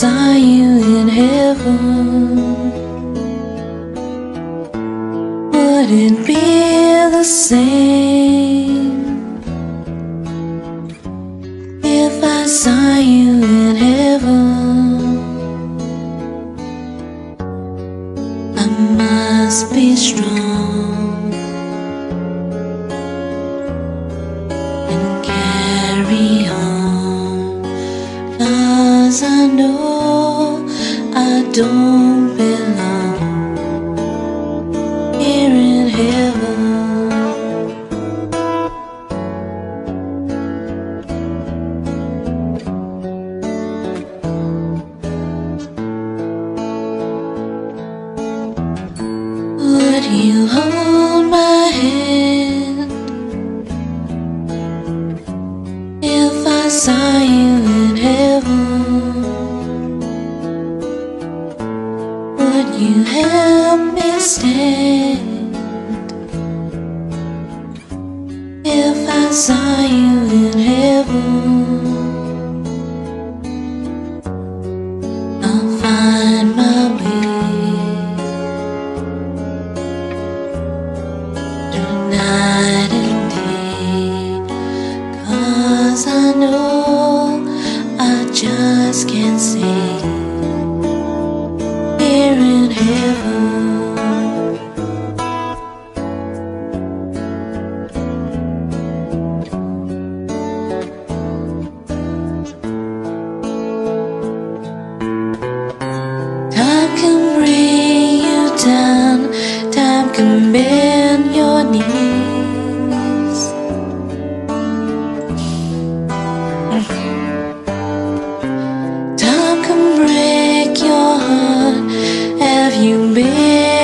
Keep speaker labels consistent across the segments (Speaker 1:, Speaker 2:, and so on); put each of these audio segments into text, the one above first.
Speaker 1: saw you in heaven, would it be the same? If I saw don't belong you help me stand If I saw you in heaven I'll find my way. Through night and day. Cause I know I just can't can bend your knees. Time can break your heart, have you begging,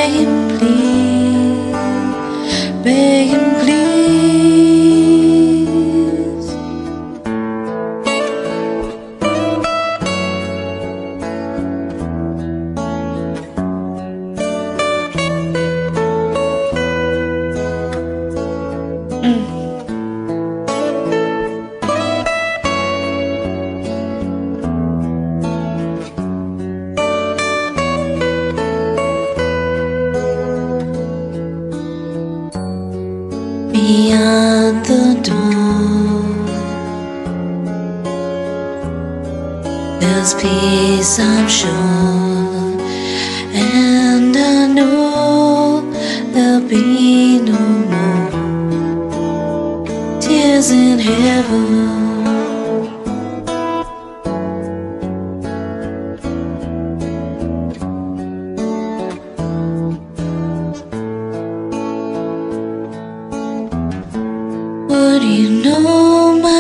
Speaker 1: There's peace, I'm sure, and I know there'll be no more tears in heaven. Would you know my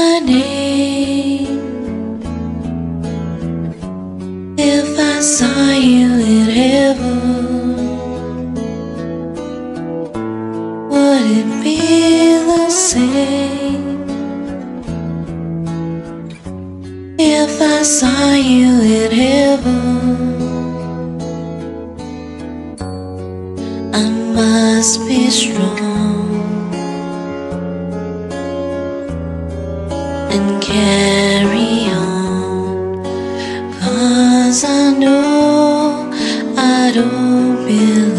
Speaker 1: in heaven? Would it be the same if I saw you in heaven? I must be strong. and carry on.